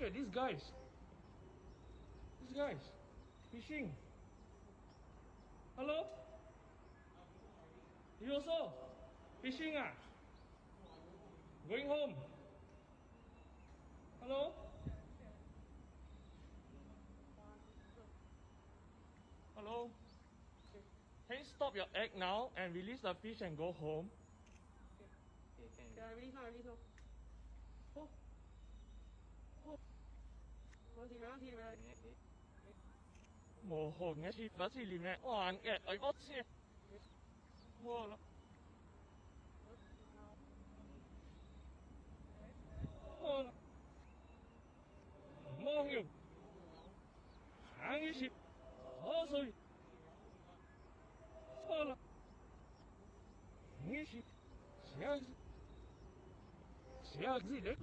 Look at these guys. These guys fishing. Hello? You also fishing ah? Going home? Hello? Hello? Can you stop your egg now and release the fish and go home? Okay, can. Okay, I release now, release now. Mohongnya sih pasti lima orang eh ikut sih. Wah. Wah. Mohong. Sangi sih. Oh sorry. Wah. Ngi sih. Siang. Siang sih deh.